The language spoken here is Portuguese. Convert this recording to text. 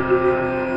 Música